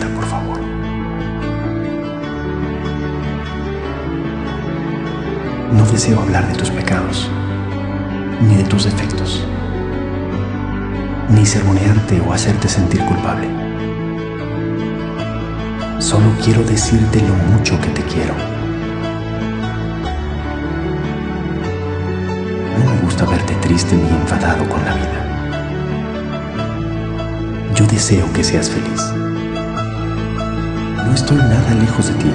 por favor. No deseo hablar de tus pecados, ni de tus defectos, ni sermonearte o hacerte sentir culpable. Solo quiero decirte lo mucho que te quiero. No me gusta verte triste ni enfadado con la vida. Yo deseo que seas feliz. No estoy nada lejos de ti.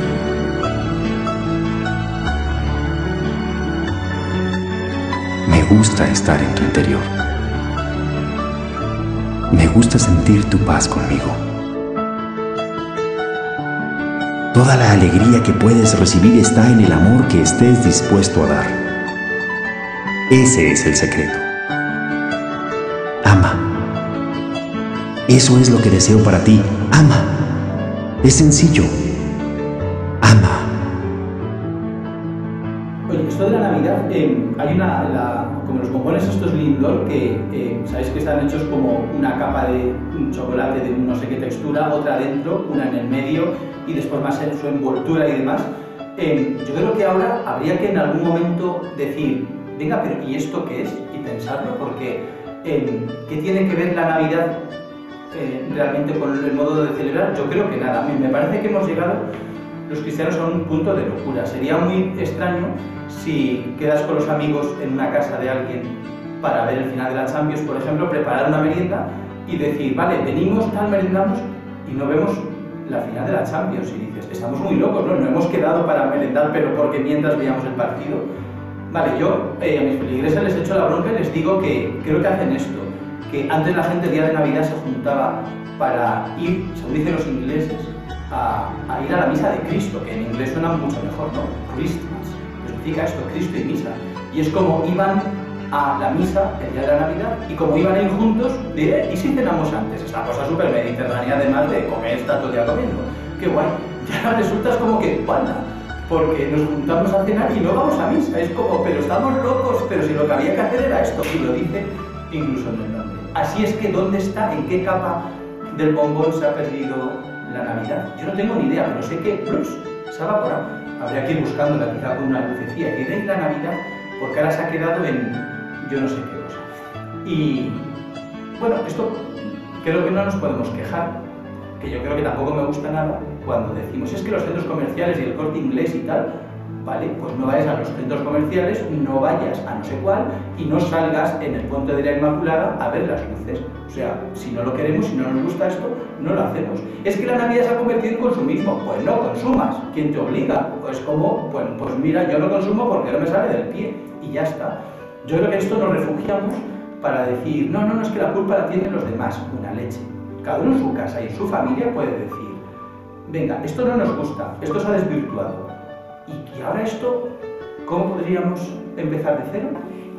Me gusta estar en tu interior. Me gusta sentir tu paz conmigo. Toda la alegría que puedes recibir está en el amor que estés dispuesto a dar. Ese es el secreto. Ama. Eso es lo que deseo para ti. Ama. Es sencillo. Ama. Oye, esto de la Navidad, eh, hay una, como los bombones estos Lindor, que eh, sabéis que están hechos como una capa de un chocolate de no sé qué textura, otra dentro, una en el medio y después más en su envoltura y demás. Eh, yo creo que ahora habría que en algún momento decir, venga, pero ¿y esto qué es? Y pensarlo, porque ¿qué tiene que ver la Navidad eh, realmente con el modo de celebrar? Yo creo que nada. Me- parece que hemos llegado los cristianos a un punto de locura. Sería muy extraño si quedas con los amigos en una casa de alguien para ver el final de la Champions, por ejemplo, preparar una merienda y decir, vale, venimos, tal, merendamos y no vemos la final de la Champions. Y dices, estamos muy locos, ¿no? No hemos quedado para merendar, pero porque mientras veíamos el partido. Vale, yo eh, a mis feligreses les echo la bronca y les digo que creo que hacen esto, que antes la gente el día de Navidad se juntaba para ir, según dicen los ingleses, a, ir a la misa de Cristo, que en inglés suena mucho mejor, ¿no? Christmas, significa esto, Cristo y misa. Y es como iban a la misa el día de la Navidad y como iban a ir juntos, diré, ¿y si cenamos antes? Esta cosa súper mediterránea además de comer, estar todo el comiendo. ¡Qué guay! Y ahora resulta es como que, ¡panda! Porque nos juntamos a cenar y no vamos a misa. Es como, pero estamos locos, pero si lo que había que hacer era esto. Y lo dice incluso el nombre. Así es que, ¿dónde está? ¿En qué capa del bombón se ha perdido la Navidad? Yo no tengo ni idea, pero sé que ¡plups! se ha evaporado. Habría que ir buscándola quizá con una lucecilla. Que veis la Navidad, porque ahora se ha quedado en yo no sé qué cosa. Y bueno, esto creo que no nos podemos quejar, que yo creo que tampoco me gusta nada cuando decimos es que los centros comerciales y el corte inglés y tal, vale, pues no vayas a los centros comerciales, no vayas a no sé cuál y no salgas en el puente de la Inmaculada a ver las luces. O sea, si no lo queremos, si no nos gusta esto, no lo hacemos. Es que la Navidad se ha convertido en consumismo. Pues no consumas. ¿Quién te obliga? Pues como, bueno, pues mira, yo no consumo porque no me sale del pie y ya está. Yo creo que esto nos refugiamos para decir, no, no, no es que la culpa la tienen los demás, una leche. Cada uno en su casa y en su familia puede decir, venga, esto no nos gusta, esto se ha desvirtuado. Y, y ahora esto, ¿cómo podríamos empezar de cero?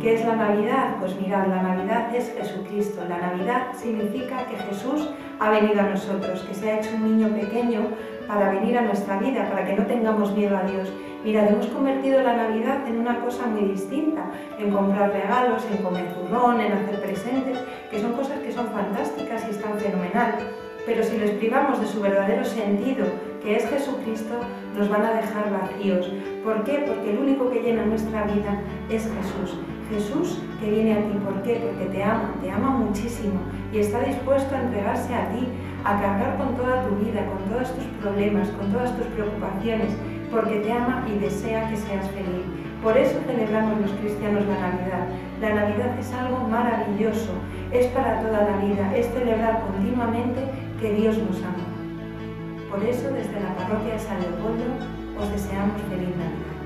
¿Qué es la Navidad? Pues mirad, la Navidad es Jesucristo. La Navidad significa que Jesús ha venido a nosotros, que se ha hecho un niño pequeño para venir a nuestra vida, para que no tengamos miedo a Dios. Mirad, hemos convertido la Navidad en una cosa muy distinta, en comprar regalos, en comer turrón, en hacer presentes, que son cosas que son fantásticas y están fenomenal. Pero si les privamos de su verdadero sentido, que es Jesucristo, nos van a dejar vacíos. ¿Por qué? Porque el único que llena nuestra vida es Jesús. Jesús que viene a ti. ¿Por qué? Porque te ama, te ama muchísimo y está dispuesto a entregarse a ti, a cargar con toda tu vida, con todos tus problemas, con todas tus preocupaciones, porque te ama y desea que seas feliz. Por eso celebramos los cristianos la Navidad. La Navidad es algo maravilloso, es para toda la vida, es celebrar continuamente que Dios nos ama. Por eso desde la parroquia de San Leopoldo os deseamos feliz Navidad.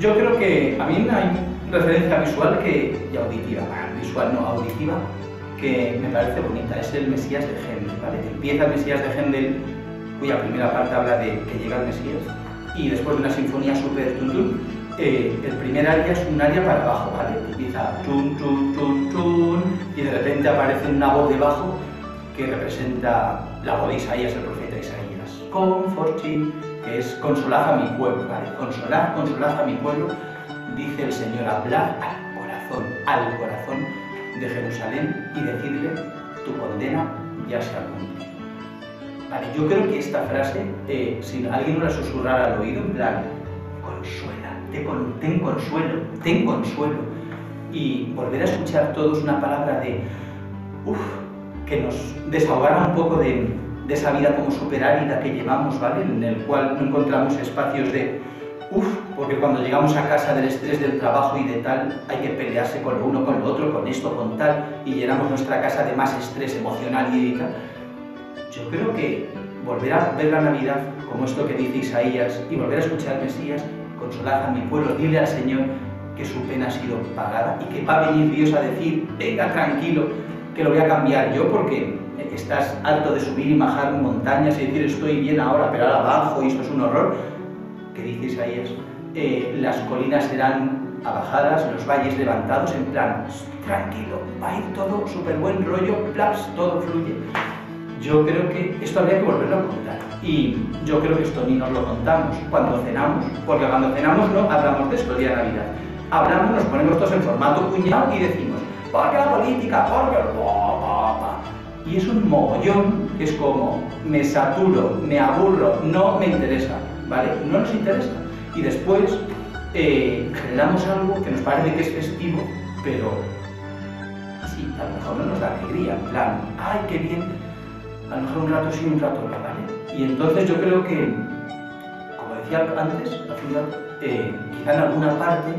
Yo creo que a mí hay referencia visual que, y auditiva, ah, visual no, auditiva, que me parece bonita, es el Mesías de Händel, ¿vale? Empieza el Mesías de Händel, cuya primera parte habla de que llega el Mesías, y después de una sinfonía súper tun eh, el primer aria es un aria para abajo, ¿vale? Empieza tun, tun, tun, tun, y de repente aparece una voz debajo que representa la voz de Isaías, el profeta Isaías. Comforting, que es consolad a mi pueblo, ¿vale? Consolad, consolad a mi pueblo, dice el Señor, hablad al corazón, al corazón de Jerusalén y decirle, tu condena ya se ha cumplido. Vale, yo creo que esta frase, eh, si alguien no la susurrara al oído, en plan, consuela, ten consuelo, ten consuelo. Y volver a escuchar todos una palabra de, uff, que nos desahogara un poco de, de esa vida como superárida que llevamos, ¿vale? En el cual no encontramos espacios de uff, porque cuando llegamos a casa del estrés del trabajo y de tal, hay que pelearse con lo uno, con lo otro, con esto, con tal, y llenamos nuestra casa de más estrés emocional y tal. Yo creo que volver a ver la Navidad como esto que dice Isaías y volver a escuchar Mesías, consolad a mi pueblo, dile al Señor que su pena ha sido pagada y que va a venir Dios a decir, venga tranquilo, que lo voy a cambiar yo porque estás harto de subir y bajar montañas y decir estoy bien ahora, pero ahora abajo y esto es un horror que dice Isaías, eh, las colinas serán abajadas, los valles levantados, en plan, tranquilo, va a ir todo súper buen rollo, plaps, todo fluye. Yo creo que esto habría que volverlo a contar. Y yo creo que esto ni nos lo contamos cuando cenamos, porque cuando cenamos no hablamos de esto día de Navidad. Hablamos, nos ponemos todos en formato cuñado y decimos, ¿por qué la política? ¿Por qué? Y es un mogollón que es como, me saturo, me aburro, no me interesa. ¿vale? No nos interesa. Y después eh, generamos algo que nos parece que es festivo, pero sí, a lo mejor no nos da alegría, en plan, ¡ay, qué bien! A lo mejor un rato sí, un rato no, ¿vale? Y entonces yo creo que, como decía antes, al final, eh, quizá en alguna parte,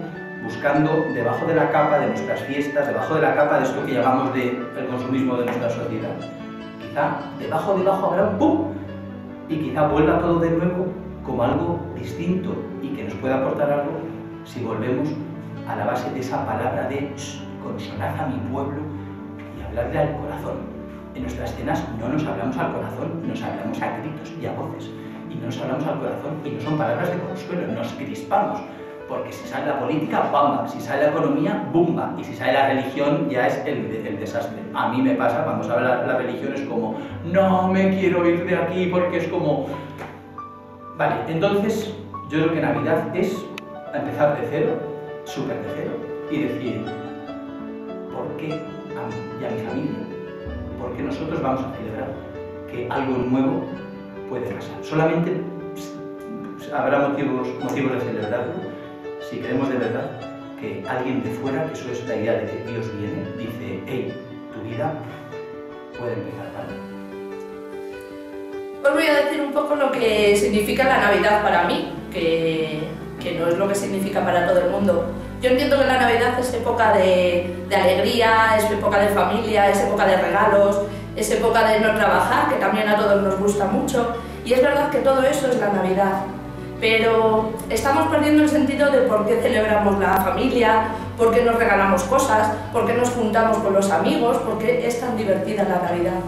buscando debajo de la capa de nuestras fiestas, debajo de la capa de esto que llamamos de el consumismo de nuestra sociedad, quizá debajo, debajo habrá un ¡pum! Y quizá vuelva todo de nuevo como algo distinto y que nos pueda aportar algo si volvemos a la base de esa palabra de consolar a mi pueblo y hablarle al corazón. En nuestras cenas no nos hablamos al corazón, nos hablamos a gritos y a voces. Y no nos hablamos al corazón y no son palabras de consuelo, nos crispamos. Porque si sale la política, bamba. Si sale la economía, bumba. Y si sale la religión, ya es el, desastre. A mí me pasa cuando sale la, la religión, es como, no me quiero ir de aquí porque es como, Vale, entonces yo creo que Navidad es empezar de cero, súper de cero, y decir, ¿por qué a mí y a mi familia? ¿Por qué nosotros vamos a celebrar que algo nuevo puede pasar? Solamente habrá motivos, motivos de celebrarlo si creemos de verdad que alguien de fuera, que eso es la idea de que Dios viene, dice, hey, tu vida puede empezar tal. Os voy a decir un poco lo que significa la Navidad para mí, que, que no es lo que significa para todo el mundo. Yo entiendo que la Navidad es época de, de, alegría, es época de familia, es época de regalos, es época de no trabajar, que también a todos nos gusta mucho. Y es verdad que todo eso es la Navidad. Pero estamos perdiendo el sentido de por qué celebramos la familia, por qué nos regalamos cosas, por qué nos juntamos con los amigos, por qué es tan divertida la Navidad.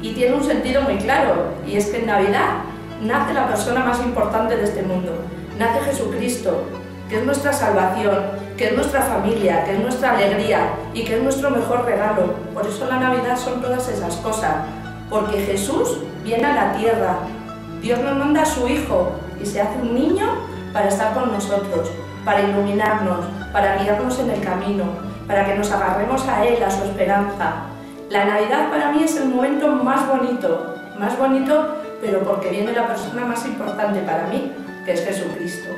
Y tiene un sentido muy claro, y es que en Navidad nace la persona más importante de este mundo, nace Jesucristo, que es nuestra salvación, que es nuestra familia, que es nuestra alegría y que es nuestro mejor regalo. Por eso la Navidad son todas esas cosas, porque Jesús viene a la tierra, Dios nos manda a su Hijo y se hace un niño para estar con nosotros, para iluminarnos, para guiarnos en el camino, para que nos agarremos a Él, a su esperanza, la Navidad para mí es el momento más bonito, más bonito, pero porque viene la persona más importante para mí, que es Jesucristo.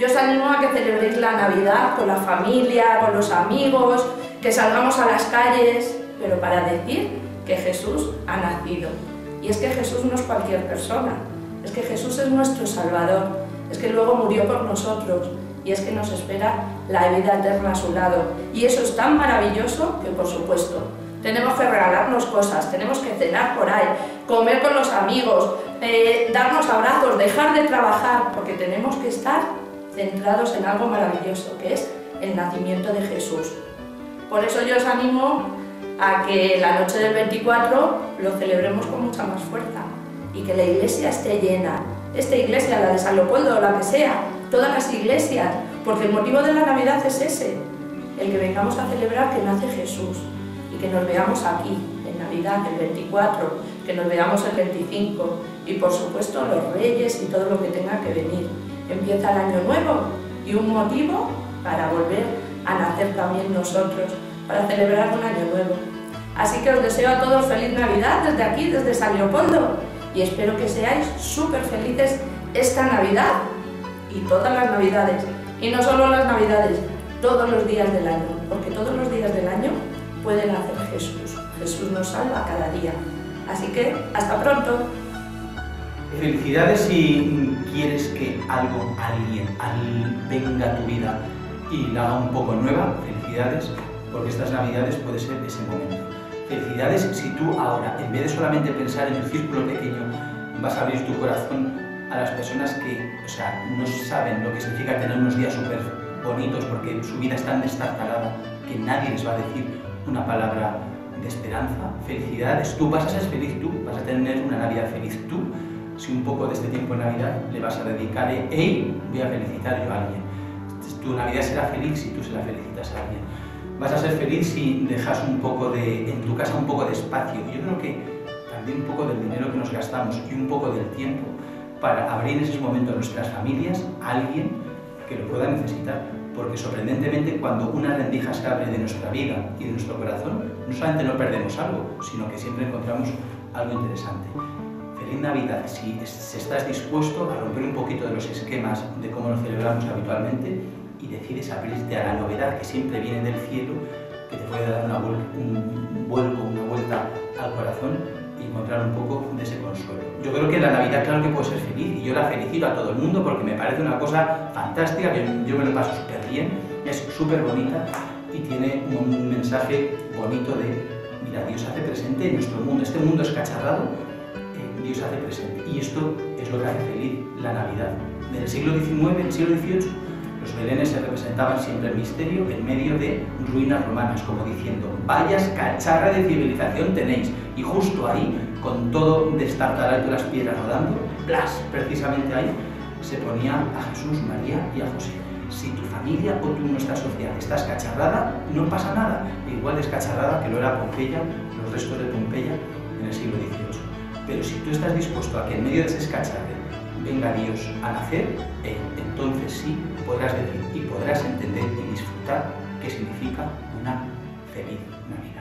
Yo os animo a que celebréis la Navidad con la familia, con los amigos, que salgamos a las calles, pero para decir que Jesús ha nacido. Y es que Jesús no es cualquier persona, es que Jesús es nuestro Salvador, es que luego murió por nosotros y es que nos espera la vida eterna a su lado. Y eso es tan maravilloso que, por supuesto, tenemos que regalarnos cosas, tenemos que cenar por ahí, comer con los amigos, eh, darnos abrazos, dejar de trabajar, porque tenemos que estar centrados en algo maravilloso, que es el nacimiento de Jesús. Por eso yo os animo a que la noche del 24 lo celebremos con mucha más fuerza y que la iglesia esté llena. Esta iglesia, la de San Leopoldo o la que sea, todas las iglesias, porque el motivo de la Navidad es ese, el que vengamos a celebrar que nace Jesús y que nos veamos aquí, en Navidad, el 24, que nos veamos el 25 y por supuesto los reyes y todo lo que tenga que venir. Empieza el año nuevo y un motivo para volver a nacer también nosotros, para celebrar un año nuevo. Así que os deseo a todos feliz Navidad desde aquí, desde San Leopoldo, y espero que seáis súper felices esta Navidad y todas las Navidades. Y no solo las Navidades, todos los días del año, porque todos los días del año pueden hacer Jesús. Jesús nos salva cada día. Así que, hasta pronto. Felicidades si quieres que algo, alguien, venga a tu vida y la haga un poco nueva. Felicidades, porque estas Navidades puede ser ese momento. Felicidades si tú ahora, en vez de solamente pensar en tu círculo pequeño, vas a abrir tu corazón a las personas que o sea, no saben lo que significa tener unos días súper bonitos porque su vida es tan destartalada que nadie les va a decir una palabra de esperanza, felicidades. Tú vas a ser feliz tú, vas a tener una Navidad feliz tú. Si un poco de este tiempo en Navidad le vas a dedicar, hey, voy a felicitar yo a alguien. Tu Navidad será feliz si tú se la felicitas a alguien. Vas a ser feliz si dejas un poco de, en tu casa un poco de espacio. Yo creo que también un poco del dinero que nos gastamos y un poco del tiempo para abrir en esos momentos a nuestras familias a alguien que lo pueda necesitar. Porque sorprendentemente cuando una rendija se abre de nuestra vida y de nuestro corazón, no solamente no perdemos algo, sino que siempre encontramos algo interesante. Feliz Navidad, si, estás dispuesto a romper un poquito de los esquemas de cómo lo celebramos habitualmente y decides abrirte a la novedad que siempre viene del cielo, que te puede dar una un vuelco, una vuelta al corazón encontrar un poco de ese consuelo. Yo creo que la Navidad, claro que puede ser feliz, y yo la felicito a todo el mundo porque me parece una cosa fantástica, que yo me lo paso súper bien, es súper bonita y tiene un mensaje bonito de, mira, Dios hace presente en nuestro mundo, este mundo es cacharrado, eh, Dios hace presente. Y esto es lo que hace feliz la Navidad. Del siglo XIX, el siglo XVIII, los belenes se representaban siempre el misterio en medio de ruinas romanas, como diciendo, vayas cacharra de civilización tenéis. Y justo ahí, con todo destartalado de las piedras rodando, plas, precisamente ahí, se ponía a Jesús, María y a José. Si tu familia o tú nuestra sociedad estás cacharrada, no pasa nada. Igual descacharrada que lo era Pompeya, los restos de Pompeya en el siglo XVIII. Pero si tú estás dispuesto a que en medio de ese escacharre venga Dios a nacer, eh, entonces sí podrás decir y podrás entender y disfrutar qué significa una feliz Navidad.